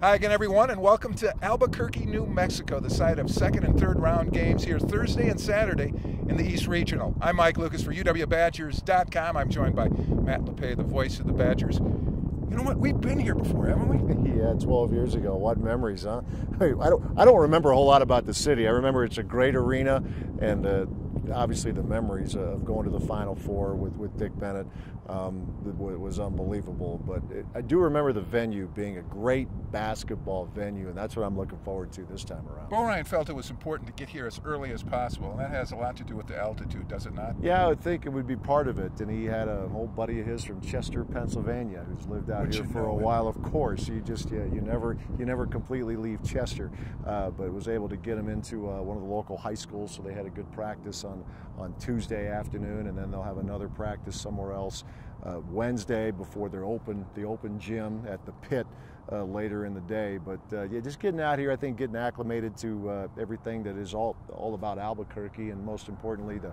Hi again, everyone, and welcome to Albuquerque, New Mexico, the site of second and third round games here Thursday and Saturday in the East Regional. I'm Mike Lucas for UWBadgers.com. I'm joined by Matt Lepay, the voice of the Badgers. You know what? We've been here before, haven't we? yeah, 12 years ago. What memories, huh? I don't, I don't remember a whole lot about the city. I remember it's a great arena, and uh, obviously the memories of going to the Final Four with, with Dick Bennett um, was unbelievable. But it, I do remember the venue being a great basketball venue, and that's what I'm looking forward to this time around. Bo Ryan felt it was important to get here as early as possible, and that has a lot to do with the altitude, does it not? Yeah, I would think it would be part of it. And he had a old buddy of his from Chester, Pennsylvania, who's lived out Which here for a while. Of course, you just yeah, you never you never completely leave Chester, uh, but was able to get him into uh, one of the local high schools, so they had a good practice on on Tuesday afternoon, and then they'll have another practice somewhere else uh, Wednesday before their open the open gym at the pit uh, later in the day. But uh, yeah, just getting out here, I think getting acclimated to uh, everything that is all all about Albuquerque, and most importantly the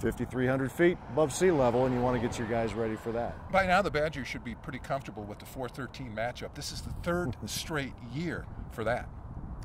5,300 feet above sea level, and you want to get your guys ready for that. By now, the Badgers should be pretty comfortable with the 4-13 matchup. This is the third straight year for that.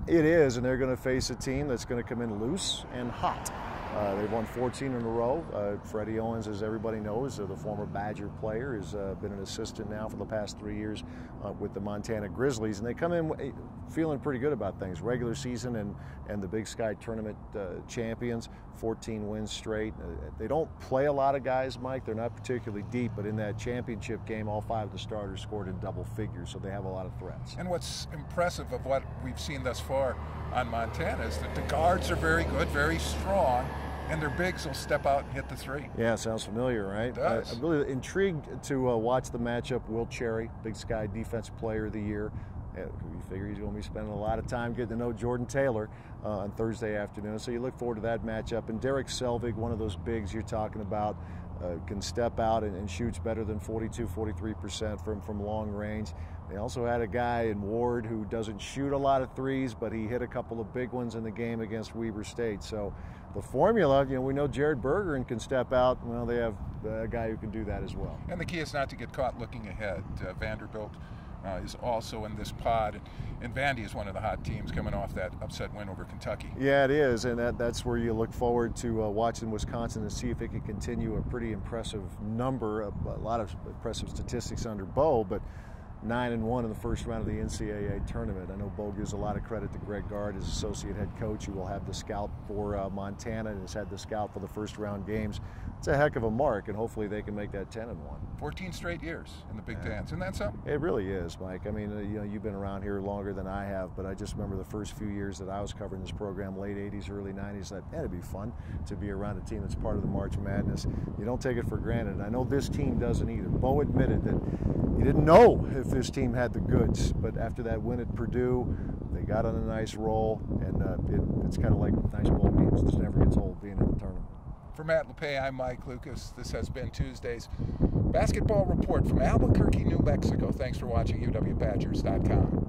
It is, and they're going to face a team that's going to come in loose and hot. Uh, they've won 14 in a row. Uh, Freddie Owens, as everybody knows, uh, the former Badger player, has uh, been an assistant now for the past three years uh, with the Montana Grizzlies, and they come in eh, feeling pretty good about things. Regular season and and the Big Sky Tournament uh, champions, 14 wins straight. they don't play a lot of guys, Mike. They're not particularly deep, but in that championship game, all five of the starters scored in double figures, so they have a lot of threats. And what's impressive of what we've seen thus far on Montana is that the guards are very good, very strong, and their bigs will step out and hit the three. Yeah, sounds familiar, right? It does. I, am really intrigued to uh, watch the matchup. Will Cherry, Big Sky Defensive Player of the Year. Uh, we figure he's going to be spending a lot of time getting to know Jordan Taylor uh, on Thursday afternoon. So you look forward to that matchup. And Derek Selvig, one of those bigs you're talking about, uh, can step out and, and, shoots better than 42, 43% from, from long range. They also had a guy in Ward who doesn't shoot a lot of threes, but he hit a couple of big ones in the game against Weber State. So the formula, you know, we know Jared Berggren can step out. Well, they have a guy who can do that as well. And the key is not to get caught looking ahead. Uh, Vanderbilt uh, is also in this pod, and, and Vandy is one of the hot teams coming off that upset win over Kentucky. Yeah, it is, and that, that's where you look forward to uh, watching Wisconsin and see if it can continue a pretty impressive number, a, a lot of impressive statistics under Bo, but nine and one in the first round of the NCAA tournament. I know Bo gives a lot of credit to Greg Gard, his associate head coach, who will have the scout for uh, Montana and has had the scout for the first round games. It's a heck of a mark, and hopefully they can make that 10 and one. 14 straight years in the Big yeah. Dance, isn't that something? It really is, Mike. I mean, uh, you know, you've been around here longer than I have, but I just remember the first few years that I was covering this program, late 80s, early 90s. That it'd be fun to be around a team that's part of the March Madness. You don't take it for granted. I know this team doesn't either. Bo admitted that he didn't know if this team had the goods, but after that win at Purdue, they got on a nice roll, and uh, it, it's kind of like nice bowl games. It never gets old being in the tournament. For Matt Lepay, I'm Mike Lucas. This has been Tuesday's basketball report from Albuquerque, New Mexico. Thanks for watching UWBadgers.com.